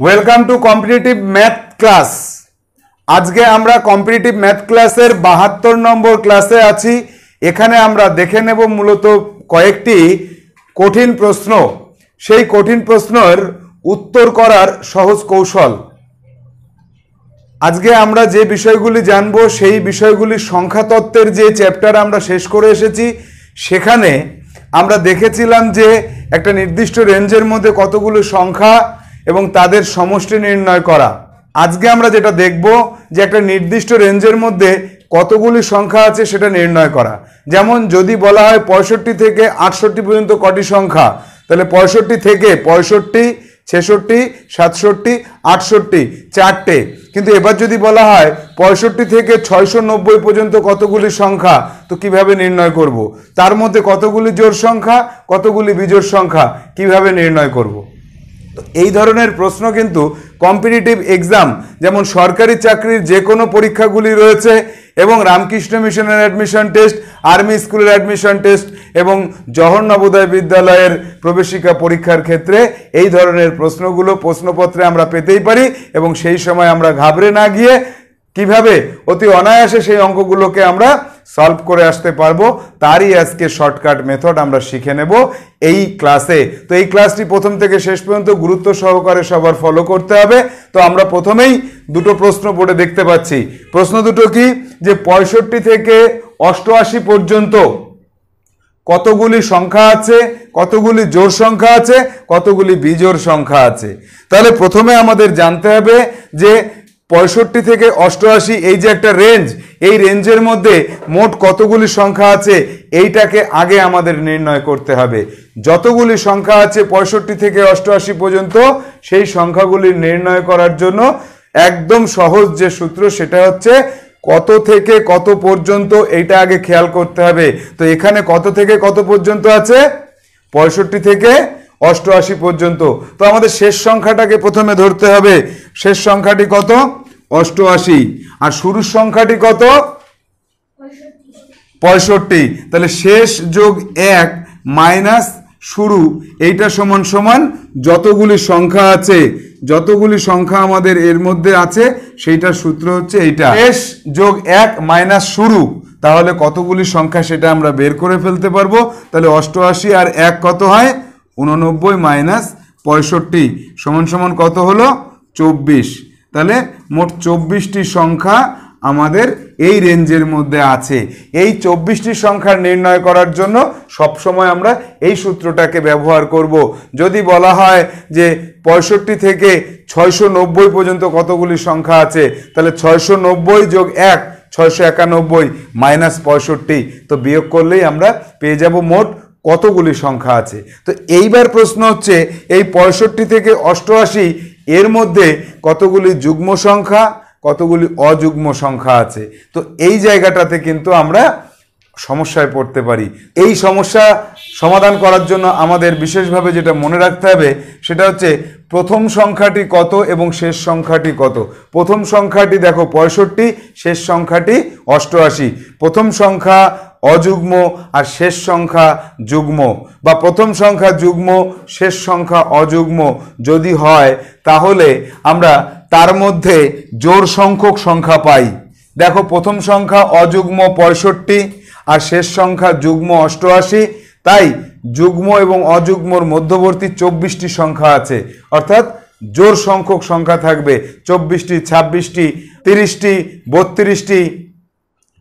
Welcome to competitive math class আজকে আমরা competitive math ক্লাসের বাহাত্তর নম্বর ক্লাসে আছি। এখানে আমরা দেখে নেব মূলত কয়েকটি কঠিন প্রশ্ন। সেই কঠিন প্রশ্নের উত্তর করার সহজ কৌশল। আজকে আমরা যে বিষয়গুলি জানব, সেই বিষয়গুলি সংখ্যাতত্ত্বের যে চ্যাপ্টার আমরা শেষ করে এসেছি, সেখানে আমরা দেখেছিলাম যে একটা নির্দিষ্ট রেঞ্জের মধ্যে কতগুলো সংখ্যা এবং তাদের সমষ্টি নির্ণয় করা আজকে আমরা যেটা দেখব যে একটা নির্দিষ্ট রেঞ্জের মধ্যে কতগুলি সংখ্যা আছে সেটা নির্ণয় করা যেমন যদি বলা হয় পঁয়ষট্টি থেকে আটষট্টি পর্যন্ত কটি সংখ্যা, তাহলে পঁয়ষট্টি থেকে পঁয়ষট্টি, ছেষট্টি, সাতষট্টি, আটষট্টি, চারটে কিন্তু এবার যদি বলা হয় পঁয়ষট্টি থেকে ছয়শো নব্বই পর্যন্ত কতগুলি সংখ্যা, তো কীভাবে নির্ণয় করব। তার মধ্যে কতগুলি জোড় সংখ্যা, কতগুলি বিজোড় সংখ্যা, কীভাবে নির্ণয় করব। এই ধরনের প্রশ্ন কিন্তু কম্পিটিটিভ এক্সাম যেমন সরকারি চাকরির যে কোনো পরীক্ষাগুলি রয়েছে এবং রামকৃষ্ণ মিশনের অ্যাডমিশন টেস্ট আর্মি স্কুলের অ্যাডমিশন টেস্ট এবং জহর নবোদয় বিদ্যালয়ের প্রবেশিকা পরীক্ষার ক্ষেত্রে এই ধরনের প্রশ্নগুলো প্রশ্নপত্রে আমরা পেতেই পারি এবং সেই সময় আমরা ঘাবড়ে না গিয়ে কীভাবে অতি অনায়াসে সেই অঙ্কগুলোকে আমরা সলভ করে আসতে পারব, তারই আজকে শর্টকাট মেথড আমরা শিখে নেব এই ক্লাসে তো এই ক্লাসটি প্রথম থেকে শেষ পর্যন্ত গুরুত্ব সহকারে সবার ফলো করতে হবে। তো আমরা প্রথমেই দুটো প্রশ্ন পড়ে দেখতে পাচ্ছি। প্রশ্ন দুটো কি? যে পঁয়ষট্টি থেকে অষ্টআশি পর্যন্ত কতগুলি সংখ্যা আছে? কতগুলি জোর সংখ্যা আছে? কতগুলি বিজোর সংখ্যা আছে? তাহলে প্রথমে আমাদের জানতে হবে যে পঁয়ষট্টি থেকে অষ্টআশি, এই যে একটা রেঞ্জ এই রেঞ্জের মধ্যে মোট কতগুলি সংখ্যা আছে, এইটাকে আগে আমাদের নির্ণয় করতে হবে। যতগুলি সংখ্যা আছে পঁয়ষট্টি থেকে অষ্টআশি পর্যন্ত, সেই সংখ্যাগুলি নির্ণয় করার জন্য একদম সহজ যে সূত্র, সেটা হচ্ছে কত থেকে কত পর্যন্ত, এইটা আগে খেয়াল করতে হবে। তো এখানে কত থেকে কত পর্যন্ত আছে? পঁয়ষট্টি থেকে অষ্টআশি পর্যন্ত। তো আমাদের শেষ সংখ্যাটাকে প্রথমে ধরতে হবে। শেষ সংখ্যাটি কত? অষ্টআশি। আর শুরুর সংখ্যাটি কত? পঁয়ষট্টি। তাহলে শেষ যোগ এক মাইনাস শুরু, এইটা সমান সমান যতগুলি সংখ্যা আছে, যতগুলি সংখ্যা আমাদের এর মধ্যে আছে, সেইটার সূত্র হচ্ছে এইটা। শেষ যোগ এক মাইনাস শুরু, তাহলে কতগুলি সংখ্যা সেটা আমরা বের করে ফেলতে পারব? তাহলে অষ্টআশি আর এক কত হয়? উননব্বই মাইনাস পঁয়ষট্টি সমান সমান কত হলো? চব্বিশ। তাহলে মোট চব্বিশটি সংখ্যা আমাদের এই রেঞ্জের মধ্যে আছে। এই চব্বিশটি সংখ্যা নির্ণয় করার জন্য সবসময় আমরা এই সূত্রটাকে ব্যবহার করব। যদি বলা হয় যে পঁয়ষট্টি থেকে ছয়শো নব্বই পর্যন্ত কতগুলি সংখ্যা আছে, তাহলে ছয়শো নব্বই যোগ এক ছয়শো একানব্বই মাইনাস পঁয়ষট্টি। তো বিয়োগ করলেই আমরা পেয়ে যাব মোট কতগুলি সংখ্যা আছে? তো এইবার প্রশ্ন হচ্ছে, এই পঁয়ষট্টি থেকে অষ্টআশি, এর মধ্যে কতগুলি যুগ্ম সংখ্যা, কতগুলি অযুগ্ম সংখ্যা আছে? তো এই জায়গাটাতে কিন্তু আমরা সমস্যায় পড়তে পারি। এই সমস্যা সমাধান করার জন্য আমাদের বিশেষভাবে যেটা মনে রাখতে হবে, সেটা হচ্ছে প্রথম সংখ্যাটি কত এবং শেষ সংখ্যাটি কত? প্রথম সংখ্যাটি দেখো পঁয়ষট্টি, শেষ সংখ্যাটি অষ্টআশি। প্রথম সংখ্যা অযুগ্ম আর শেষ সংখ্যা যুগ্ম। বা প্রথম সংখ্যা যুগ্ম, শেষ সংখ্যা অযুগ্ম যদি হয়, তাহলে আমরা তার মধ্যে জোর সংখ্যক সংখ্যা পাই। দেখো, প্রথম সংখ্যা অযুগ্ম পঁয়ষট্টি আর শেষ সংখ্যা যুগ্ম অষ্টআশি। তাই যুগ্ম এবং অযুগ্মর মধ্যবর্তী চব্বিশটি সংখ্যা আছে। অর্থাৎ জোর সংখ্যক সংখ্যা থাকবে চব্বিশটি, ছাব্বিশটি, তিরিশটি, বত্রিশটি,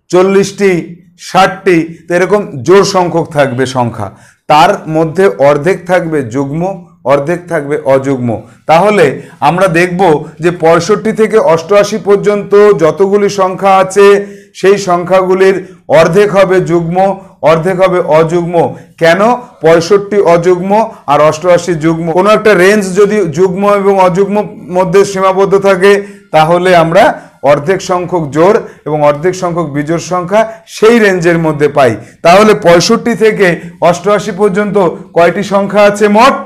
চল্লিশটি ষাটটি, তো এরকম জোর সংখ্যক থাকবে সংখ্যা। তার মধ্যে অর্ধেক থাকবে যুগ্ম, অর্ধেক থাকবে অযুগ্ম। তাহলে আমরা দেখব যে পঁয়ষট্টি থেকে অষ্টআশি পর্যন্ত যতগুলি সংখ্যা আছে, সেই সংখ্যাগুলির অর্ধেক হবে যুগ্ম, অর্ধেক হবে অযুগ্ম। কেন? পঁয়ষট্টি অযুগ্ম আর অষ্টআশি যুগ্ম। কোনো একটা রেঞ্জ যদি যুগ্ম এবং অযুগ্ম মধ্যে সীমাবদ্ধ থাকে, তাহলে আমরা অর্ধেক সংখ্যক জোর এবং অর্ধেক সংখ্যক বিজোর সংখ্যা সেই রেঞ্জের মধ্যে পাই। তাহলে পঁয়ষট্টি থেকে অষ্টআশি পর্যন্ত কয়টি সংখ্যা আছে মোট?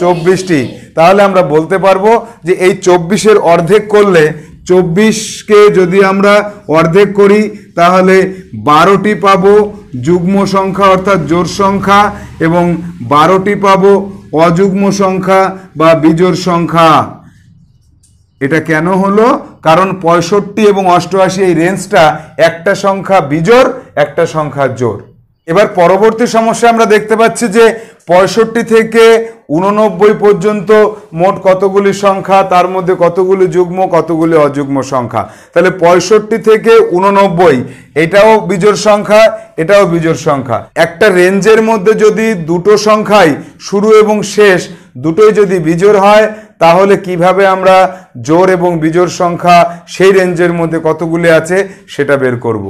চব্বিশটি। তাহলে আমরা বলতে পারব যে এই চব্বিশের অর্ধেক করলে চব্বিশকে যদি আমরা অর্ধেক করি, তাহলে বারোটি পাবো যুগ্ম সংখ্যা অর্থাৎ জোর সংখ্যা এবং বারোটি পাবো অযুগ্ম সংখ্যা বা বিজোড় সংখ্যা। এটা কেন হলো? কারণ পঁয়ষট্টি এবং অষ্টআশি এই রেঞ্জটা একটা সংখ্যা বিজোড়, একটা সংখ্যা জোর এবার পরবর্তী সমস্যা আমরা দেখতে পাচ্ছি যে পঁয়ষট্টি থেকে উননব্বই পর্যন্ত মোট কতগুলি সংখ্যা, তার মধ্যে কতগুলি যুগ্ম, কতগুলি অযুগ্ম সংখ্যা। তাহলে পঁয়ষট্টি থেকে উননব্বই এটাও বিজোড় সংখ্যা, এটাও বিজোড় সংখ্যা। একটা রেঞ্জের মধ্যে যদি দুটো সংখ্যাই শুরু এবং শেষ, দুটোই যদি বিজোড় হয় তাহলে কীভাবে আমরা জোর এবং বিজোর সংখ্যা সেই রেঞ্জের মধ্যে কতগুলি আছে সেটা বের করব।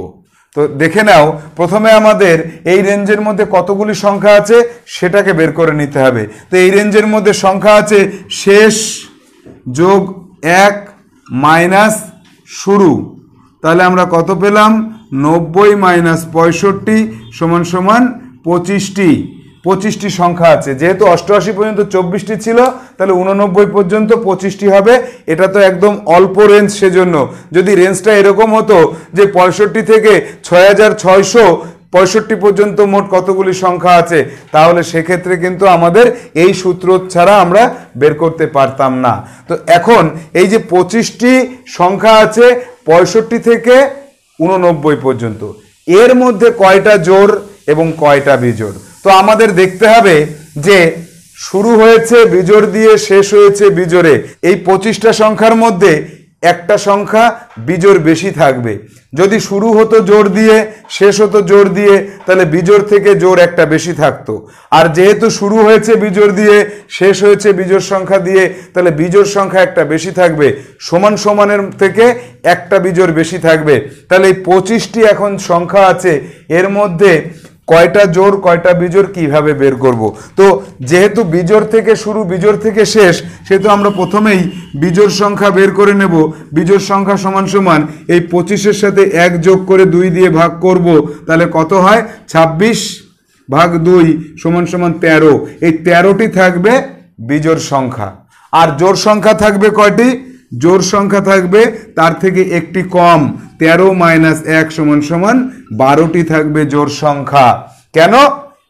তো দেখে নাও, প্রথমে আমাদের এই রেঞ্জের মধ্যে কতগুলি সংখ্যা আছে সেটাকে বের করে নিতে হবে। তো এই রেঞ্জের মধ্যে সংখ্যা আছে শেষ যোগ এক মাইনাস শুরু। তাহলে আমরা কত পেলাম? নব্বই মাইনাস পঁয়ষট্টি সমান সমান পঁচিশটি। পঁচিশটি সংখ্যা আছে। যেহেতু অষ্টআশি পর্যন্ত চব্বিশটি ছিল, তাহলে উননব্বই পর্যন্ত পঁচিশটি হবে। এটা তো একদম অল্প রেঞ্জ সেজন্য। যদি রেঞ্জটা এরকম হতো যে পঁয়ষট্টি থেকে ছয় হাজার ছয়শো পঁয়ষট্টি পর্যন্ত মোট কতগুলি সংখ্যা আছে, তাহলে সেক্ষেত্রে কিন্তু আমাদের এই সূত্র ছাড়া আমরা বের করতে পারতাম না। তো এখন এই যে পঁচিশটি সংখ্যা আছে, পঁয়ষট্টি থেকে উননব্বই পর্যন্ত। এর মধ্যে কয়টা জোর এবং কয়টা বিজোড়? তো আমাদের দেখতে হবে যে শুরু হয়েছে, বিজোড় দিয়ে শেষ হয়েছে বিজোরে এই পঁচিশটা সংখ্যার মধ্যে একটা সংখ্যা বিজোর বেশি থাকবে। যদি শুরু হতো জোর দিয়ে, শেষ হতো জোর দিয়ে, তাহলে বিজোর থেকে জোর একটা বেশি থাকতো। আর যেহেতু শুরু হয়েছে বিজোড় দিয়ে, শেষ হয়েছে বিজোর সংখ্যা দিয়ে, তাহলে বিজোর সংখ্যা একটা বেশি থাকবে। সমান সমানের থেকে একটা বিজোর বেশি থাকবে। তাহলে এই পঁচিশটি এখন সংখ্যা আছে। এর মধ্যে কয়টা জোর, কয়টা বিজোর, কীভাবে বের করব? তো যেহেতু বিজোর থেকে শুরু, বিজোর থেকে শেষ, সেহেতু আমরা প্রথমেই বিজোর সংখ্যা বের করে নেব। বিজোর সংখ্যা সমান সমান এই পঁচিশের সাথে এক যোগ করে দুই দিয়ে ভাগ করব, তাহলে কত হয়? ছাব্বিশ ভাগ দুই সমান সমান তেরো। এই তেরোটি থাকবে বিজোর সংখ্যা। আর জোর সংখ্যা থাকবে কয়টি? জোর সংখ্যা থাকবে, তার থেকে একটি কম, তেরো মাইনাস এক সমান সমান বারোটি থাকবে জোর সংখ্যা। কেন?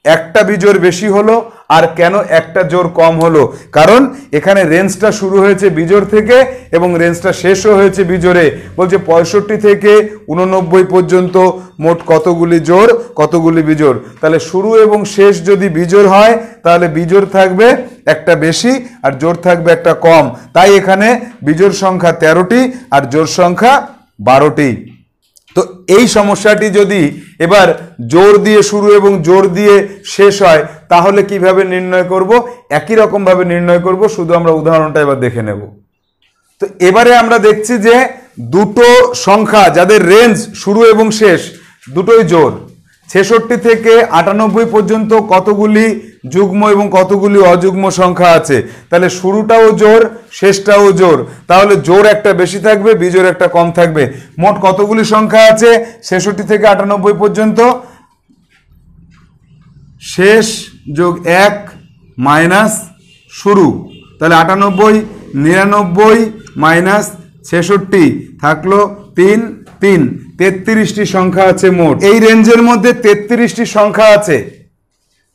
একটা বিজোর বেশি হলো আর কেন একটা জোর কম হলো? কারণ এখানে রেঞ্জটা শুরু হয়েছে বিজোর থেকে এবং রেঞ্জটা শেষও হয়েছে বিজোরে বলছে পঁয়ষট্টি থেকে উননব্বই পর্যন্ত মোট কতগুলি জোর কতগুলি বিজোর তাহলে শুরু এবং শেষ যদি বিজোর হয়, তাহলে বিজোর থাকবে একটা বেশি আর জোর থাকবে একটা কম। তাই এখানে বিজোর সংখ্যা তেরোটি আর জোর সংখ্যা বারোটি। তো এই সমস্যাটি যদি এবার জোর দিয়ে শুরু এবং জোর দিয়ে শেষ হয় তাহলে কীভাবে নির্ণয় করব? একই রকমভাবে নির্ণয় করব, শুধু আমরা উদাহরণটা এবার দেখে নেব। তো এবারে আমরা দেখছি যে দুটো সংখ্যা, যাদের রেঞ্জ শুরু এবং শেষ, দুটোই জোর। ছেষট্টি থেকে আটানব্বই পর্যন্ত কতগুলি যুগ্ম এবং কতগুলি অযুগ্ম সংখ্যা আছে? তাহলে শুরুটাও জোর, শেষটাও জোর। তাহলে জোর একটা বেশি থাকবে বিজোর একটা কম থাকবে। মোট কতগুলি সংখ্যা আছে? ছেষট্টি থেকে আটানব্বই পর্যন্ত। শেষ যোগ এক মাইনাস শুরু। তাহলে আটানব্বই, নিরানব্বই মাইনাস ছেষট্টি থাকল তিন তিন। তেত্রিশটি সংখ্যা আছে মোট। এই রেঞ্জের মধ্যে তেত্রিশটি সংখ্যা আছে।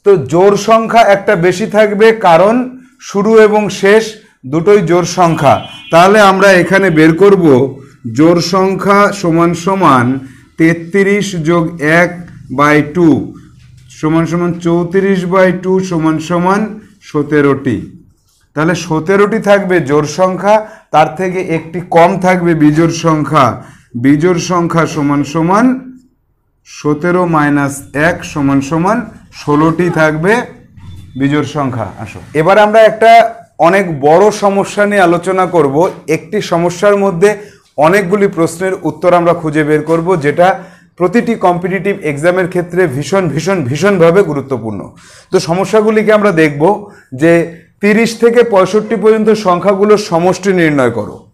তো জোর সংখ্যা একটা বেশি থাকবে কারণ শুরু এবং শেষ দুটোই জোর সংখ্যা। তাহলে আমরা এখানে বের করব জোর সংখ্যা সমান সমান তেত্রিশ যোগ এক বাই টু। সমান সমান চৌত্রিশ বাই টু সমান সমান সতেরোটি। তাহলে সতেরোটি থাকবে জোর সংখ্যা, তার থেকে একটি কম থাকবে বিজোড় সংখ্যা। বিজোড় সংখ্যা সমান সমান সতেরো মাইনাস এক সমান সমান ষোলোটি থাকবে বিজোড় সংখ্যা। আসো। এবার আমরা একটা অনেক বড় সমস্যা নিয়ে আলোচনা করব। একটি সমস্যার মধ্যে অনেকগুলি প্রশ্নের উত্তর আমরা খুঁজে বের করব, যেটা প্রতিটি কম্পিটিটিভ এক্সামের ক্ষেত্রে ভীষণ ভীষণ, ভীষণভাবে গুরুত্বপূর্ণ। তো সমস্যাগুলিকে আমরা দেখব যে তিরিশ থেকে পঁয়ষট্টি পর্যন্ত সংখ্যাগুলোর সমষ্টি নির্ণয় করো।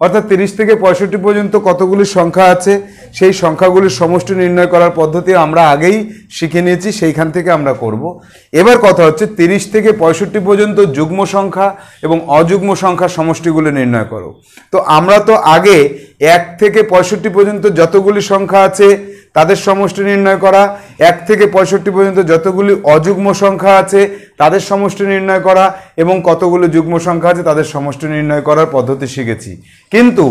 অর্থাৎ তিরিশ থেকে পঁয়ষট্টি পর্যন্ত কতগুলি সংখ্যা আছে, সেই সংখ্যাগুলির সমষ্টি নির্ণয় করার পদ্ধতি আমরা আগেই শিখে নিয়েছি, সেইখান থেকে আমরা করব। এবার কথা হচ্ছে তিরিশ থেকে পঁয়ষট্টি পর্যন্ত যুগ্ম সংখ্যা এবং অযুগ্ম সংখ্যা সমষ্টিগুলি নির্ণয় করো। তো আমরা তো আগে এক থেকে পঁয়ষট্টি পর্যন্ত যতগুলি সংখ্যা আছে তাদের সমষ্টি নির্ণয় করা, এক থেকে পঁয়ষট্টি পর্যন্ত যতগুলি অযুগ্ম সংখ্যা আছে তাদের সমষ্টি নির্ণয় করা এবং কতগুলো যুগ্ম সংখ্যা আছে তাদের সমষ্টি নির্ণয় করার পদ্ধতি শিখেছি। কিন্তু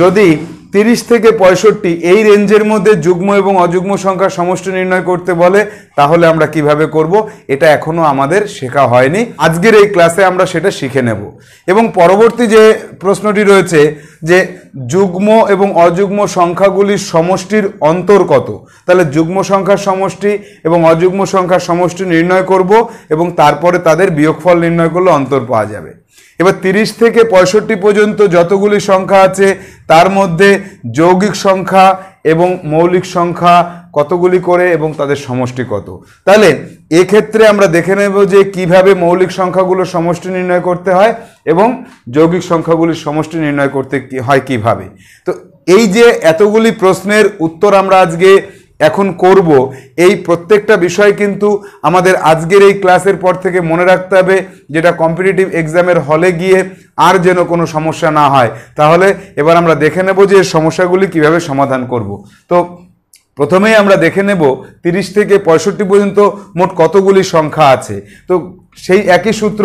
যদি তিরিশ থেকে পঁয়ষট্টি এই রেঞ্জের মধ্যে যুগ্ম এবং অযুগ্ম সংখ্যার সমষ্টি নির্ণয় করতে বলে তাহলে আমরা কীভাবে করব? এটা এখনও আমাদের শেখা হয়নি। আজকের এই ক্লাসে আমরা সেটা শিখে নেব। এবং পরবর্তী যে প্রশ্নটি রয়েছে যে যুগ্ম এবং অযুগ্ম সংখ্যাগুলির সমষ্টির অন্তর কত? তাহলে যুগ্ম সংখ্যার সমষ্টি এবং অযুগ্ম সংখ্যার সমষ্টি নির্ণয় করব এবং তারপরে তাদের বিয়োগফল নির্ণয় করলে অন্তর পাওয়া যাবে। এবার তিরিশ থেকে পঁয়ষট্টি পর্যন্ত যতগুলি সংখ্যা আছে, তার মধ্যে যৌগিক সংখ্যা এবং মৌলিক সংখ্যা কতগুলি করে এবং তাদের সমষ্টি কত। তাহলে এক্ষেত্রে আমরা দেখে নেব যে কীভাবে মৌলিক সংখ্যাগুলোর সমষ্টি নির্ণয় করতে হয় এবং যৌগিক সংখ্যাগুলির সমষ্টি নির্ণয় করতে হয় কীভাবে। তো এই যে এতগুলি প্রশ্নের উত্তর আমরা আজকে এখন করব, এই প্রত্যেকটা বিষয় কিন্তু আমাদের আজকের এই ক্লাসের পর থেকে মনে রাখতে হবে যেটা কম্পিটিটিভ এক্সামের হলে গিয়ে আর যেন কোনো সমস্যা না হয়। তাহলে এবার আমরা দেখে নেব যে সমস্যাগুলি কীভাবে সমাধান করব। তো প্রথমেই আমরা দেখে নেব তিরিশ থেকে পঁয়ষট্টি পর্যন্ত মোট কতগুলি সংখ্যা আছে। তো সেই একই সূত্র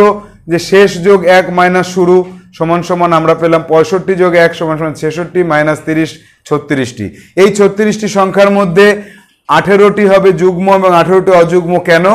যে শেষ যোগ এক মাইনাস শুরু সমান সমান আমরা পেলাম পঁয়ষট্টি যোগ এক সমান সমান ছেষট্টি মাইনাস তিরিশ ছত্রিশটি। এই ছত্রিশটি সংখ্যার মধ্যে আঠেরোটি হবে যুগ্ম এবং আঠেরোটি অযুগ্ম কেন?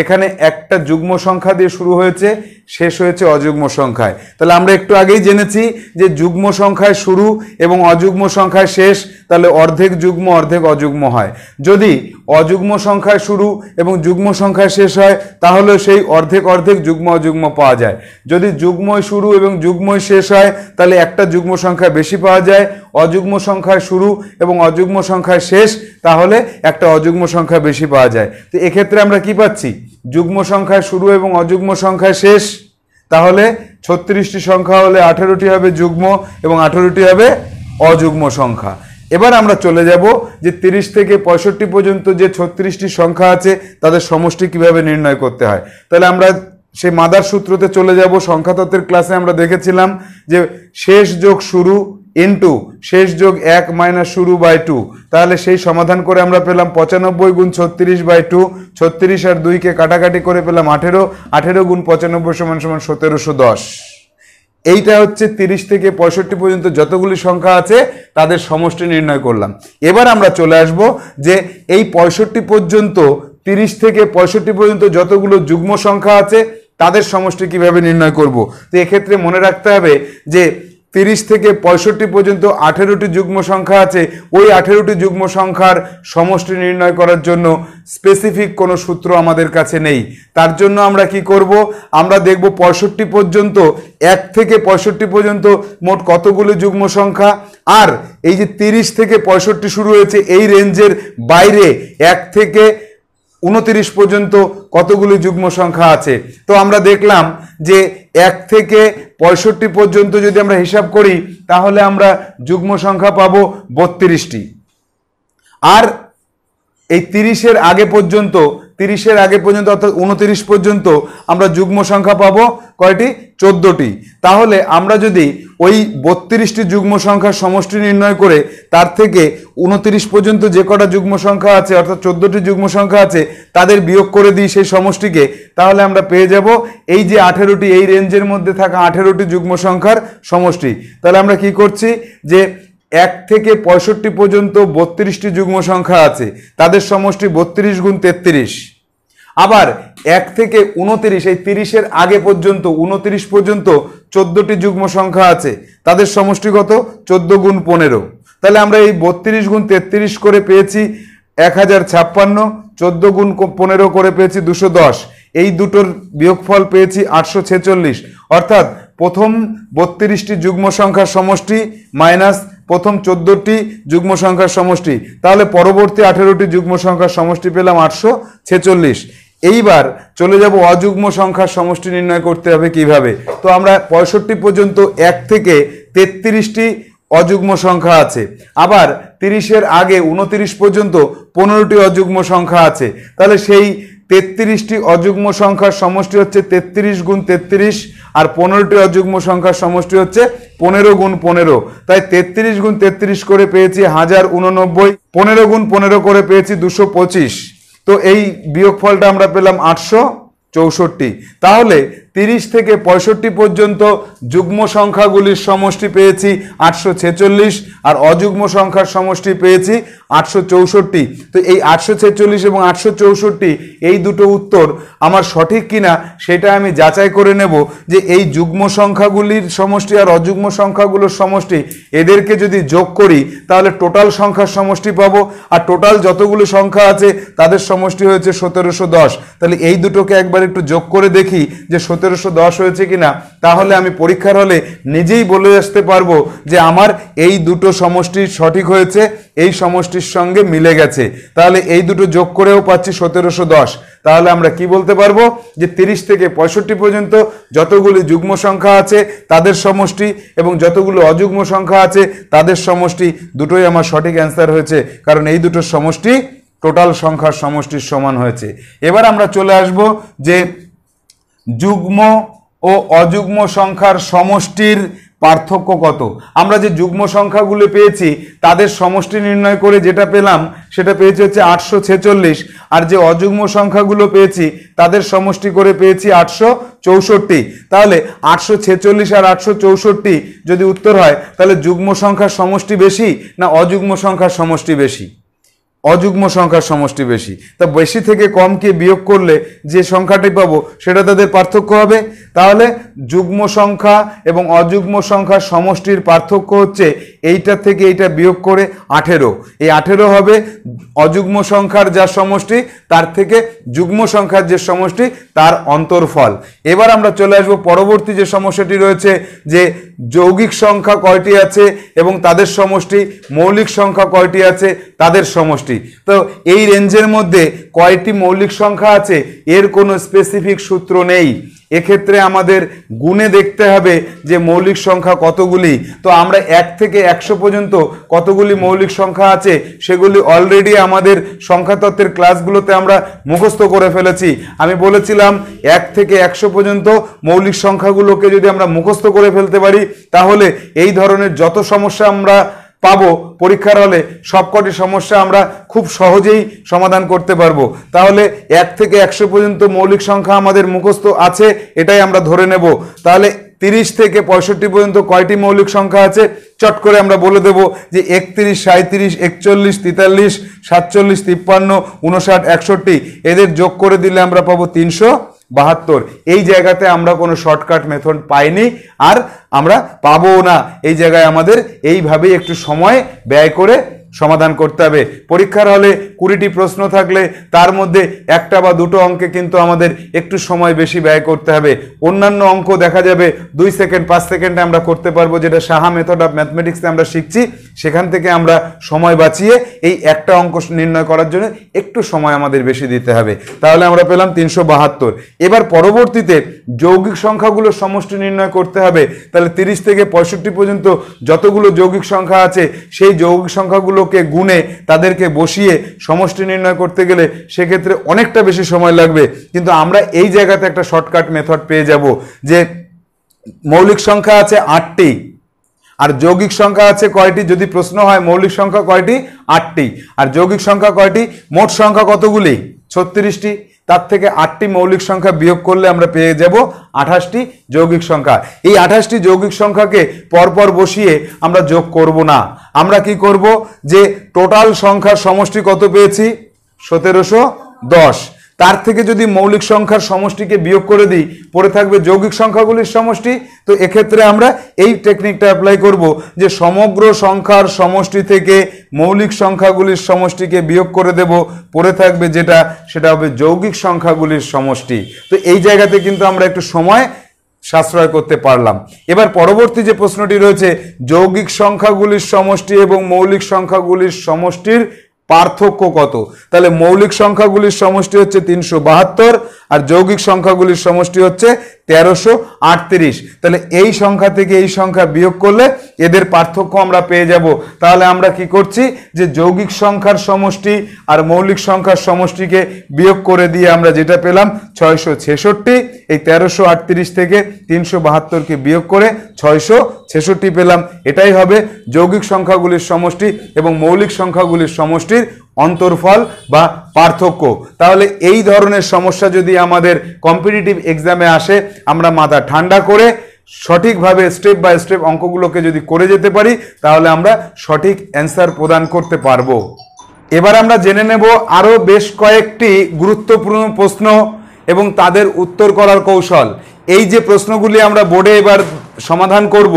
এখানে একটা যুগ্ম সংখ্যা দিয়ে শুরু হয়েছে, শেষ হয়েছে অযুগ্ম সংখ্যায়। তাহলে আমরা একটু আগেই জেনেছি যে যুগ্ম সংখ্যায় শুরু এবং অযুগ্ম সংখ্যায় শেষ, তাহলে অর্ধেক যুগ্ম, অর্ধেক অযুগ্ম হয়। যদি অযুগ্ম সংখ্যায় শুরু এবং যুগ্ম সংখ্যায় শেষ হয়, তাহলে সেই অর্ধেক অর্ধেক যুগ্ম, অযুগ্ম পাওয়া যায়। যদি যুগ্ময় শুরু এবং যুগ্ময় শেষ হয়, তাহলে একটা যুগ্ম সংখ্যা বেশি পাওয়া যায়। অযুগ্ম সংখ্যায় শুরু এবং অযুগ্ম সংখ্যায় শেষ, তাহলে একটা অযুগ্ম সংখ্যা বেশি পাওয়া যায়। তো এক্ষেত্রে আমরা কি পাচ্ছি? যুগ্ম সংখ্যায় শুরু এবং অযুগ্ম সংখ্যায় শেষ, তাহলে ছত্রিশটি সংখ্যা হলে আঠেরোটি হবে যুগ্ম এবং আঠেরোটি হবে অযুগ্ম সংখ্যা। এবার আমরা চলে যাব যে তিরিশ থেকে পঁয়ষট্টি পর্যন্ত যে ছত্রিশটি সংখ্যা আছে, তাদের সমষ্টি কীভাবে নির্ণয় করতে হয়। তাহলে আমরা সেই মাদার সূত্রতে চলে যাব, সংখ্যাতত্ত্বের ক্লাসে আমরা দেখেছিলাম যে শেষ যোগ শুরু ইন্টু শেষ যোগ এক মাইনাস শুরু বাই টু তাহলে সেই সমাধান করে আমরা পেলাম পঁচানব্বই গুণ ছত্রিশ বাই টু ছত্রিশ আর দুইকে কাটাকাটি করে পেলাম আঠেরো। আঠেরো গুণ পঁচানব্বই সমান সমান সতেরোশো দশ। এইটা হচ্ছে তিরিশ থেকে পঁয়ষট্টি পর্যন্ত যতগুলি সংখ্যা আছে, তাদের সমষ্টি নির্ণয় করলাম। এবার আমরা চলে আসব যে এই পঁয়ষট্টি পর্যন্ত, তিরিশ থেকে পঁয়ষট্টি পর্যন্ত যতগুলো যুগ্ম সংখ্যা আছে, তাদের সমষ্টি কীভাবে নির্ণয় করব। তো এক্ষেত্রে মনে রাখতে হবে যে তিরিশ থেকে পঁয়ষট্টি পর্যন্ত আঠেরোটি যুগ্ম সংখ্যা আছে। ওই আঠেরোটি যুগ্ম সংখ্যার সমষ্টি নির্ণয় করার জন্য স্পেসিফিক কোনো সূত্র আমাদের কাছে নেই। তার জন্য আমরা কি করব? আমরা দেখব পঁয়ষট্টি পর্যন্ত, এক থেকে পঁয়ষট্টি পর্যন্ত মোট কতগুলো যুগ্ম সংখ্যা? আর এই যে তিরিশ থেকে পঁয়ষট্টি শুরু হয়েছে, এই রেঞ্জের বাইরে এক থেকে উনতিরিশ পর্যন্ত কতগুলি যুগ্ম সংখ্যা আছে? তো আমরা দেখলাম যে এক থেকে পঁয়ষট্টি পর্যন্ত যদি আমরা হিসাব করি, তাহলে আমরা যুগ্ম সংখ্যা পাব বত্রিশটি। আর এই তিরিশের আগে পর্যন্ত তিরিশের আগে পর্যন্ত, অর্থাৎ উনতিরিশ পর্যন্ত আমরা যুগ্ম সংখ্যা পাবো। কয়টি? চোদ্দটি। তাহলে আমরা যদি ওই বত্রিশটি যুগ্ম সংখ্যার সমষ্টি নির্ণয় করে, তার থেকে উনতিরিশ পর্যন্ত যে কটা যুগ্ম সংখ্যা আছে, অর্থাৎ চোদ্দটি যুগ্ম সংখ্যা আছে, তাদের বিয়োগ করে দিই সেই সমষ্টিকে, তাহলে আমরা পেয়ে যাব এই যে আঠেরোটি, এই রেঞ্জের মধ্যে থাকা আঠেরোটি যুগ্ম সংখ্যার সমষ্টি। তাহলে আমরা কি করছি? যে এক থেকে পঁয়ষট্টি পর্যন্ত বত্রিশটি যুগ্ম সংখ্যা আছে। তাদের সমষ্টি বত্রিশ গুণ তেত্রিশ। আবার এক থেকে উনতিরিশ, এই তিরিশের আগে পর্যন্ত, উনতিরিশ পর্যন্ত চোদ্দটি যুগ্ম সংখ্যা আছে। তাদের সমষ্টিগত চোদ্দ গুণ পনেরো। তাহলে আমরা এই বত্রিশ গুণ তেত্রিশ করে পেয়েছি এক হাজার ছাপ্পান্ন, চোদ্দ গুণ পনেরো করে পেয়েছি দুশো দশ। এই দুটোর বিয়োগফল পেয়েছি আটশো ছেচল্লিশ। অর্থাৎ প্রথম বত্রিশটি যুগ্ম সংখ্যার সমষ্টি মাইনাস প্রথম চোদ্দটি যুগ্ম সংখ্যার সমষ্টি। তাহলে পরবর্তী আঠেরোটি যুগ্ম সংখ্যার সমষ্টি পেলাম আটশো ছেচল্লিশ। এইবার চলে যাব অযুগ্ম সংখ্যার সমষ্টি নির্ণয় করতে হবে কীভাবে? তো আমরা পঁয়ষট্টি পর্যন্ত এক থেকে তেত্রিশটি অযুগ্ম সংখ্যা আছে। আবার তিরিশের আগে উনতিরিশ পর্যন্ত পনেরোটি অযুগ্ম সংখ্যা আছে। তাহলে সেই তেত্রিশটি অযুগ্ম সংখ্যার সমষ্টি হচ্ছে তেত্রিশ গুণ তেত্রিশ, আর পনেরোটি অযুগ্ম সংখ্যার সমষ্টি হচ্ছে পনেরো গুণ পনেরো। তাই তেত্রিশ গুণ তেত্রিশ করে পেয়েছি হাজার উননব্বই, পনেরো গুণ পনেরো করে পেয়েছি দুশো পঁচিশ। তো এই বিয়োগফলটা আমরা পেলাম আটশো চৌষট্টি। তাহলে তিরিশ থেকে পঁয়ষট্টি পর্যন্ত যুগ্ম সংখ্যাগুলির সমষ্টি পেয়েছি আটশো ছেচল্লিশ আর অযুগ্ম সংখ্যার সমষ্টি পেয়েছি আটশো চৌষট্টি। তো এই আটশো ছেচল্লিশ এবং আটশো চৌষট্টি এই দুটো উত্তর আমার সঠিক কিনা সেটা আমি যাচাই করে নেব যে এই যুগ্ম সংখ্যাগুলির সমষ্টি আর অযুগ্ম সংখ্যাগুলোর সমষ্টি এদেরকে যদি যোগ করি তাহলে টোটাল সংখ্যার সমষ্টি পাবো আর টোটাল যতগুলো সংখ্যা আছে তাদের সমষ্টি হয়েছে সতেরোশো দশ। তাহলে এই দুটোকে একবার একটু যোগ করে দেখি যে সতেরোশো দশ হয়েছে কিনা, তাহলে আমি পরীক্ষার হলে নিজেই বলে আসতে পারব যে আমার এই দুটো সমষ্টি সঠিক হয়েছে, এই সমষ্টির সঙ্গে মিলে গেছে। তাহলে এই দুটো যোগ করেও পাচ্ছি সতেরোশো দশ। তাহলে আমরা কি বলতে পারব? যে তিরিশ থেকে পঁয়ষট্টি পর্যন্ত যতগুলি যুগ্ম সংখ্যা আছে, তাদের সমষ্টি এবং যতগুলো অযুগ্ম সংখ্যা আছে, তাদের সমষ্টি দুটোই আমার সঠিক অ্যান্সার হয়েছে, কারণ এই দুটোর সমষ্টি টোটাল সংখ্যার সমষ্টির সমান হয়েছে। এবার আমরা চলে আসব যে যুগ্ম ও অযুগ্ম সংখ্যার সমষ্টির পার্থক্য কত? আমরা যে যুগ্ম সংখ্যাগুলো পেয়েছি, তাদের সমষ্টি নির্ণয় করে যেটা পেলাম, সেটা পেয়েছি হচ্ছে আটশো ছেচল্লিশ। আর যে অযুগ্ম সংখ্যাগুলো পেয়েছি, তাদের সমষ্টি করে পেয়েছি আটশো চৌষট্টি। তাহলে আটশো ছেচল্লিশ আর আটশো চৌষট্টি যদি উত্তর হয়, তাহলে যুগ্ম সংখ্যার সমষ্টি বেশি না অযুগ্ম সংখ্যার সমষ্টি বেশি? অযুগ্ম সংখ্যার সমষ্টি বেশি। তা বেশি থেকে কমকে বিয়োগ করলে যে সংখ্যাটি পাবো, সেটা তাদের পার্থক্য হবে? তাহলে যুগ্ম সংখ্যা এবং অযুগ্ম সংখ্যার সমষ্টির পার্থক্য হচ্ছে এইটা থেকে এইটা বিয়োগ করে আঠেরো। এই আঠেরো হবে অযুগ্ম সংখ্যার যা সমষ্টি, তার থেকে যুগ্ম সংখ্যার যে সমষ্টি, তার অন্তর্ফল। এবার আমরা চলে আসব পরবর্তী যে সমস্যাটি রয়েছে, যে যৌগিক সংখ্যা কয়টি আছে এবং তাদের সমষ্টি, মৌলিক সংখ্যা কয়টি আছে, তাদের সমষ্টি। তো এই রেঞ্জের মধ্যে কয়টি মৌলিক সংখ্যা আছে, এর কোনো স্পেসিফিক সূত্র নেই। এক্ষেত্রে আমাদের গুণে দেখতে হবে যে মৌলিক সংখ্যা কতগুলি। তো আমরা এক থেকে একশো পর্যন্ত কতগুলি মৌলিক সংখ্যা আছে, সেগুলি অলরেডি আমাদের সংখ্যাতত্ত্বের ক্লাসগুলোতে আমরা মুখস্থ করে ফেলেছি। আমি বলেছিলাম, এক থেকে একশো পর্যন্ত মৌলিক সংখ্যাগুলোকে যদি আমরা মুখস্থ করে ফেলতে পারি, তাহলে এই ধরনের যত সমস্যা আমরা পাবো। পরীক্ষার হলে সবকটি সমস্যা আমরা খুব সহজেই সমাধান করতে পারব। তাহলে এক থেকে একশো পর্যন্ত মৌলিক সংখ্যা আমাদের মুখস্থ আছে, এটাই আমরা ধরে নেব। তাহলে তিরিশ থেকে পঁয়ষট্টি পর্যন্ত কয়টি মৌলিক সংখ্যা আছে? চট করে আমরা বলে দেব যে একত্রিশ সাঁত্রিশ একচল্লিশ, তেতাল্লিশ, সাতচল্লিশ, তিপ্পান্ন, উনষাট, একষট্টি। এদের যোগ করে দিলে আমরা পাবো তিনশো। বাহাত্তর। এই জায়গাতে আমরা কোনো শর্টকাট মেথড পাইনি, আর আমরা পাবও না। এই জায়গায় আমাদের এইভাবেই একটু সময় ব্যয় করে সমাধান করতে হবে। পরীক্ষার হলে কুড়িটি প্রশ্ন থাকলে তার মধ্যে একটা বা দুটো অঙ্কে কিন্তু আমাদের একটু সময় বেশি ব্যয় করতে হবে। অন্যান্য অঙ্ক দেখা যাবে দুই সেকেন্ড, পাঁচ সেকেন্ডে আমরা করতে পারব, যেটা সাহা মেথড অফ ম্যাথমেটিক্সে আমরা শিখছি। সেখান থেকে আমরা সময় বাঁচিয়ে এই একটা অঙ্ক নির্ণয় করার জন্য একটু সময় আমাদের বেশি দিতে হবে। তাহলে আমরা পেলাম তিনশো বাহাত্তর। এবার পরবর্তীতে যৌগিক সংখ্যাগুলো সমষ্টি নির্ণয় করতে হবে। তাহলে তিরিশ থেকে পঁয়ষট্টি পর্যন্ত যতগুলো যৌগিক সংখ্যা আছে, সেই যৌগিক সংখ্যাগুলোকে গুনে তাদেরকে বসিয়ে সমষ্টি নির্ণয় করতে গেলে সেক্ষেত্রে অনেকটা বেশি সময় লাগবে। কিন্তু আমরা এই জায়গাতে একটা শর্টকাট মেথড পেয়ে যাব যে মৌলিক সংখ্যা আছে আটটি, আর যৌগিক সংখ্যা আছে কয়টি? যদি প্রশ্ন হয় মৌলিক সংখ্যা কয়টি? আটটি। আর যৌগিক সংখ্যা কয়টি? মোট সংখ্যা কতগুলি? ছত্রিশটি। তার থেকে আটটি মৌলিক সংখ্যা বিয়োগ করলে আমরা পেয়ে যাব আঠাশটি যৌগিক সংখ্যা। এই আঠাশটি যৌগিক সংখ্যাকে পরপর বসিয়ে আমরা যোগ করব না। আমরা কি করব? যে টোটাল সংখ্যার সমষ্টি কত পেয়েছি? সতেরোশো দশ। তার থেকে যদি মৌলিক সংখ্যার সমষ্টিকে বিয়োগ করে দিই, পড়ে থাকবে যৌগিক সংখ্যাগুলির সমষ্টি, তো এক্ষেত্রে আমরা এই টেকনিকটা অ্যাপ্লাই করব যে সমগ্র সংখ্যার সমষ্টি থেকে মৌলিক সংখ্যাগুলির সমষ্টিকে বিয়োগ করে দেব, পড়ে থাকবে যেটা, সেটা হবে যৌগিক সংখ্যাগুলির সমষ্টি। তো এই জায়গাতে কিন্তু আমরা একটু সময় সাশ্রয় করতে পারলাম। এবার পরবর্তী যে প্রশ্নটি রয়েছে, যৌগিক সংখ্যাগুলির সমষ্টি এবং মৌলিক সংখ্যাগুলির সমষ্টির পার্থক্য কত? তাহলে মৌলিক সংখ্যাগুলির সমষ্টি হচ্ছে তিনশো বাহাত্তর আর যৌগিক সংখ্যাগুলির সমষ্টি হচ্ছে তেরোশো আটত্রিশ। তাহলে এই সংখ্যা থেকে এই সংখ্যা বিয়োগ করলে এদের পার্থক্য আমরা পেয়ে যাব। তাহলে আমরা কি করছি? যে যৌগিক সংখ্যার সমষ্টি আর মৌলিক সংখ্যার সমষ্টিকে বিয়োগ করে দিয়ে আমরা যেটা পেলাম ছয়শো ছেষট্টি। এই তেরোশো আটত্রিশ থেকে তিনশো বাহাত্তরকে বিয়োগ করে ছয়শো ছেষট্টি পেলাম। এটাই হবে যৌগিক সংখ্যাগুলির সমষ্টি এবং মৌলিক সংখ্যাগুলির সমষ্টির অন্তর্ফল বা পার্থক্য। তাহলে এই ধরনের সমস্যা যদি আমাদের কম্পিটিটিভ এক্সামে আসে, আমরা মাথা ঠান্ডা করে সঠিকভাবে স্টেপ বাই স্টেপ অঙ্কগুলোকে যদি করে যেতে পারি, তাহলে আমরা সঠিক অ্যান্সার প্রদান করতে পারব। এবার আমরা জেনে নেব আরও বেশ কয়েকটি গুরুত্বপূর্ণ প্রশ্ন এবং তাদের উত্তর করার কৌশল। এই যে প্রশ্নগুলি আমরা বোর্ডে এবার সমাধান করব,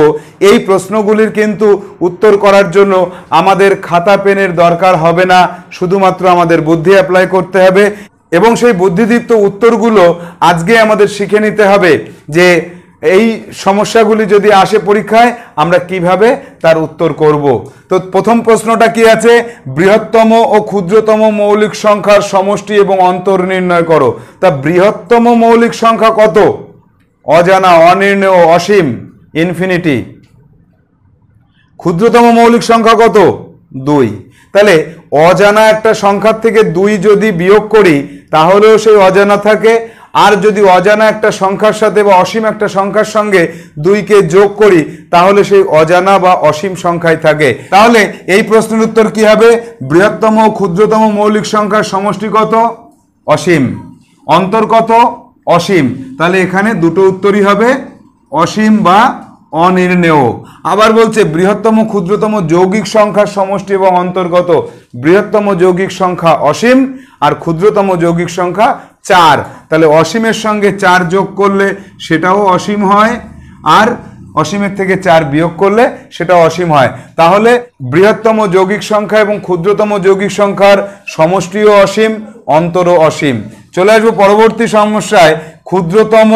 এই প্রশ্নগুলির কিন্তু উত্তর করার জন্য আমাদের খাতা পেনের দরকার হবে না, শুধুমাত্র আমাদের বুদ্ধি অ্যাপ্লাই করতে হবে। এবং সেই বুদ্ধিদীপ্ত উত্তরগুলো আজকে আমাদের শিখে নিতে হবে যে এই সমস্যাগুলি যদি আসে পরীক্ষায়, আমরা কীভাবে তার উত্তর করব। তো প্রথম প্রশ্নটা কি আছে? বৃহত্তম ও ক্ষুদ্রতম মৌলিক সংখ্যার সমষ্টি এবং অন্তর নির্ণয় করো। তা বৃহত্তম মৌলিক সংখ্যা কত? অজানা, অনির্ণয়, অসীম ইনফিনিটি ক্ষুদ্রতম মৌলিক সংখ্যা কত? দুই। তাহলে অজানা একটা সংখ্যার থেকে দুই যদি বিয়োগ করি, তাহলেও সেই অজানা থাকে। আর যদি অজানা একটা সংখ্যার সাথে বা অসীম একটা সংখ্যার সঙ্গে দুইকে যোগ করি, তাহলে সেই অজানা বা অসীম সংখ্যায় থাকে। তাহলে এই প্রশ্নের উত্তর কি হবে? বৃহত্তম ক্ষুদ্রতম মৌলিক সংখ্যার সমষ্টি কত? অসীম। অন্তর কত? অসীম। তাহলে এখানে দুটো উত্তরই হবে, অসীম বা অনির্ণেয়। আবার বলছে, বৃহত্তম ক্ষুদ্রতম যৌগিক সংখ্যার সমষ্টি এবং অন্তর্গত। বৃহত্তম যৌগিক সংখ্যা অসীম আর ক্ষুদ্রতম যৌগিক সংখ্যা চার। তাহলে অসীমের সঙ্গে চার যোগ করলে সেটাও অসীম হয় আর অসীমের থেকে চার বিয়োগ করলে সেটা অসীম হয়। তাহলে বৃহত্তম যৌগিক সংখ্যা এবং ক্ষুদ্রতম যৌগিক সংখ্যার সমষ্টিও অসীম, অন্তরও অসীম। চলে আসব পরবর্তী সমস্যায়। ক্ষুদ্রতম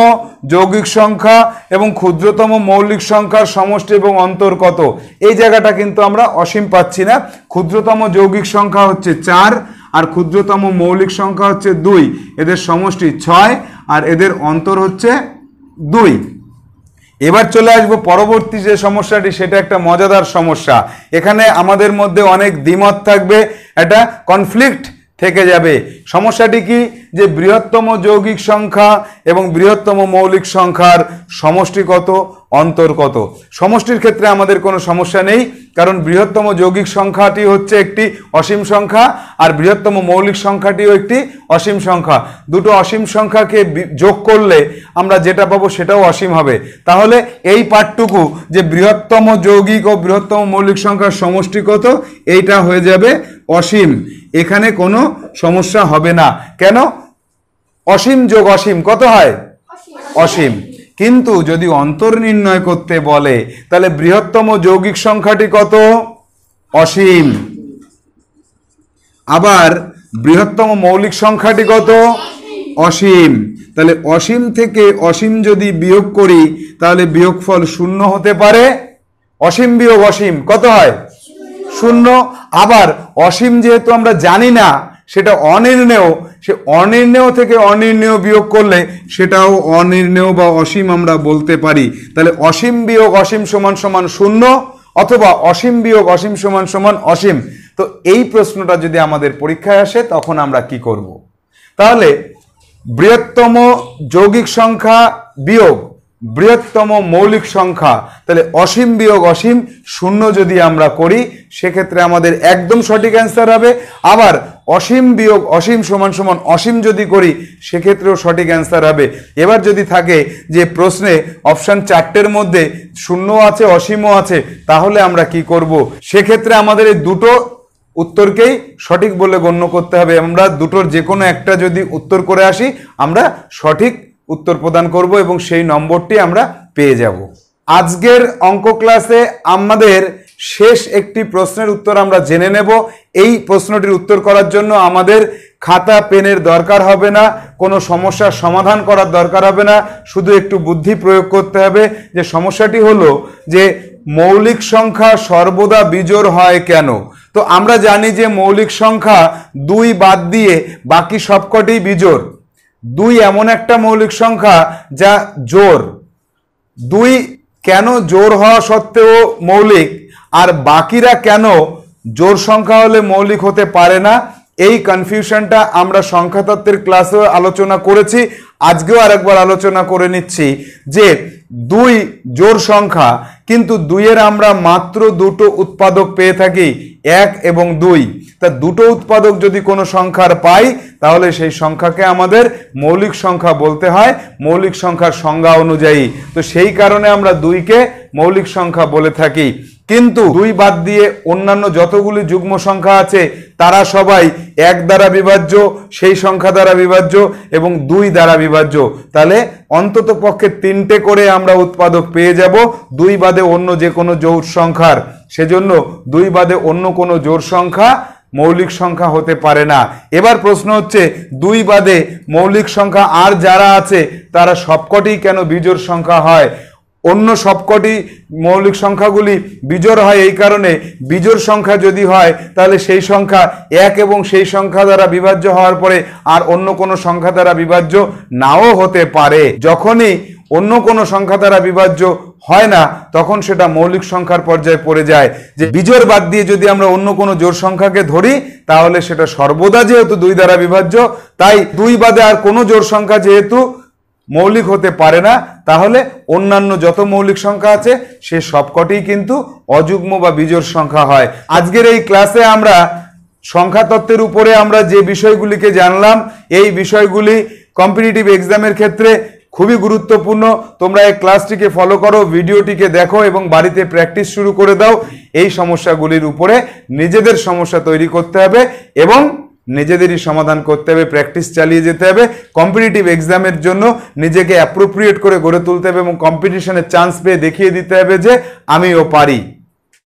যৌগিক সংখ্যা এবং ক্ষুদ্রতম মৌলিক সংখ্যার সমষ্টি এবং অন্তর কত? এই জায়গাটা কিন্তু আমরা অসীম পাচ্ছি না। ক্ষুদ্রতম যৌগিক সংখ্যা হচ্ছে চার আর ক্ষুদ্রতম মৌলিক সংখ্যা হচ্ছে দুই। এদের সমষ্টি ছয় আর এদের অন্তর হচ্ছে দুই। এবার চলে আসব পরবর্তী যে সমস্যাটি, সেটা একটা মজাদার সমস্যা। এখানে আমাদের মধ্যে অনেক দ্বিমত থাকবে। একটা কনফ্লিক্ট থেকে যাবে। সমস্যাটি কি? যে বৃহত্তম যৌগিক সংখ্যা এবং বৃহত্তম মৌলিক সংখ্যার সমষ্টি কত? অন্তর কত? সমষ্টির ক্ষেত্রে আমাদের কোনো সমস্যা নেই, কারণ বৃহত্তম যৌগিক সংখ্যাটি হচ্ছে একটি অসীম সংখ্যা আর বৃহত্তম মৌলিক সংখ্যাটিও একটি অসীম সংখ্যা। দুটো অসীম সংখ্যাকে যোগ করলে আমরা যেটা পাবো সেটাও অসীম হবে। তাহলে এই পাঠটুকু যে বৃহত্তম যৌগিক ও বৃহত্তম মৌলিক সংখ্যার সমষ্টি কত, এইটা হয়ে যাবে অসীম। এখানে কোনো সমস্যা হবে না। কেন? অসীম যোগ অসীম, কত হয়? অসীম। কিন্তু যদি অন্তর নির্ণয় করতে বলে, তাহলে বৃহত্তম যৌগিক সংখ্যাটি কত? অসীম। আবার বৃহত্তম মৌলিক সংখ্যাটি কত? অসীম। তাহলে অসীম থেকে অসীম যদি বিয়োগ করি, তাহলে বিয়োগফল শূন্য হতে পারে। অসীম বিয়োগ অসীম, কত হয়? শূন্য আবার অসীম যেহেতু আমরা জানি না, সেটা অনির্ণেয়। সে অনির্ণেয় থেকে অনির্ণেয় বিয়োগ করলে সেটাও অনির্ণেয় বা অসীম আমরা বলতে পারি। তাহলে অসীম বিয়োগ অসীম সমান সমান শূন্য অথবা অসীম বিয়োগ অসীম সমান সমান অসীম। তো এই প্রশ্নটা যদি আমাদের পরীক্ষায় আসে, তখন আমরা কি করব? তাহলে বৃহত্তম যৌগিক সংখ্যা বিয়োগ বৃহত্তম মৌলিক সংখ্যা, তাহলে অসীম বিয়োগ অসীম, শূন্য যদি আমরা করি, সেক্ষেত্রে আমাদের একদম সঠিক অ্যান্সার হবে। আবার অসীম বিয়োগ অসীম সমান সমান অসীম যদি করি, সেক্ষেত্রেও সঠিক অ্যান্সার হবে। এবার যদি থাকে যে প্রশ্নে অপশান চারটের মধ্যে শূন্য আছে, অসীমও আছে, তাহলে আমরা কি করব? সেক্ষেত্রে আমাদের এই দুটো উত্তরকেই সঠিক বলে গণ্য করতে হবে। আমরা দুটোর যে কোনো একটা যদি উত্তর করে আসি, আমরা সঠিক উত্তর প্রদান করব এবং সেই নম্বরটি আমরা পেয়ে যাব। আজকের অঙ্ক ক্লাসে আমাদের শেষ একটি প্রশ্নের উত্তর আমরা জেনে নেব। এই প্রশ্নটির উত্তর করার জন্য আমাদের খাতা, পেনের দরকার হবে না, কোনো সমস্যার সমাধান করার দরকার হবে না, শুধু একটু বুদ্ধি প্রয়োগ করতে হবে যে সমস্যাটি হলো যে মৌলিক সংখ্যা সর্বদা বিজোড় হয় কেন? তো আমরা জানি যে মৌলিক সংখ্যা দুই বাদ দিয়ে বাকি সবকটি বিজোড়। দুই এমন একটা মৌলিক সংখ্যা যা জোর। দুই কেন জোর হওয়া সত্ত্বেও মৌলিক, আর বাকিরা কেন জোর সংখ্যা হলে মৌলিক হতে পারে না, এই কনফিউশনটা আমরা সংখ্যাতত্ত্বের ক্লাসেও আলোচনা করেছি। আজকেও আরেকবার আলোচনা করে নিচ্ছি যে দুই জোর সংখ্যা, কিন্তু দুইয়ের আমরা মাত্র দুটো উৎপাদক পেয়ে থাকি, এক এবং দুই। তা দুটো উৎপাদক যদি কোনো সংখ্যার পাই, তাহলে সেই সংখ্যাকে আমাদের মৌলিক সংখ্যা বলতে হয়, মৌলিক সংখ্যার সংজ্ঞা অনুযায়ী। তো সেই কারণে আমরা দুইকে মৌলিক সংখ্যা বলে থাকি। কিন্তু দুই বাদ দিয়ে অন্যান্য যতগুলি যুগ্ম সংখ্যা আছে তারা সবাই এক দ্বারা বিভাজ্য, সেই সংখ্যা দ্বারা বিভাজ্য এবং দুই দ্বারা বিভাজ্য। তাহলে অন্তত পক্ষে তিনটে করে আমরা উৎপাদক পেয়ে যাব, দুই বাদে অন্য যে কোনো জোর সংখ্যার। সেজন্য দুই বাদে অন্য কোনো জোর সংখ্যা মৌলিক সংখ্যা হতে পারে না। এবার প্রশ্ন হচ্ছে, দুই বাদে মৌলিক সংখ্যা আর যারা আছে, তারা সবকটি কেন বিজোড় সংখ্যা হয়? অন্য সবকটি মৌলিক সংখ্যাগুলি বিজোড় হয় এই কারণে বিজোড় সংখ্যা যদি হয়, তাহলে সেই সংখ্যা এক এবং সেই সংখ্যা দ্বারা বিভাজ্য হওয়ার পরে আর অন্য কোনো সংখ্যা দ্বারা বিভাজ্য নাও হতে পারে। যখনই অন্য কোনো সংখ্যা দ্বারা বিভাজ্য হয় না, তখন সেটা মৌলিক সংখ্যার পর্যায়ে পড়ে যায়। যে বিজোর বাদ দিয়ে যদি আমরা অন্য কোনো জোর সংখ্যাকে ধরি, তাহলে সেটা সর্বদা যেহেতু দুই দ্বারা বিভাজ্য, তাই দুই বাদে আর কোনো জোর সংখ্যা যেহেতু মৌলিক হতে পারে না, তাহলে অন্যান্য যত মৌলিক সংখ্যা আছে, সে সবকটি কিন্তু অযুগ্ম বা বিজোড় সংখ্যা হয়। আজকের এই ক্লাসে আমরা সংখ্যা তত্ত্বের উপরে আমরা যে বিষয়গুলিকে জানলাম, এই বিষয়গুলি কম্পিটিটিভ এক্সামের ক্ষেত্রে খুবই গুরুত্বপূর্ণ। তোমরা এই ক্লাসটিকে ফলো করো, ভিডিওটিকে দেখো এবং বাড়িতে প্র্যাকটিস শুরু করে দাও। এই সমস্যাগুলির উপরে নিজেদের সমস্যা তৈরি করতে হবে এবং নিজেদেরই সমাধান করতে হবে প্র্যাকটিস চালিয়ে যেতে হবে কম্পিটিটিভ এক্সামের জন্য নিজেকে অ্যাপ্রোপ্রিয়েট করে গড়ে তুলতে হবে এবং কম্পিটিশনের চান্স পেয়ে দেখিয়ে দিতে হবে যে আমিও পারি।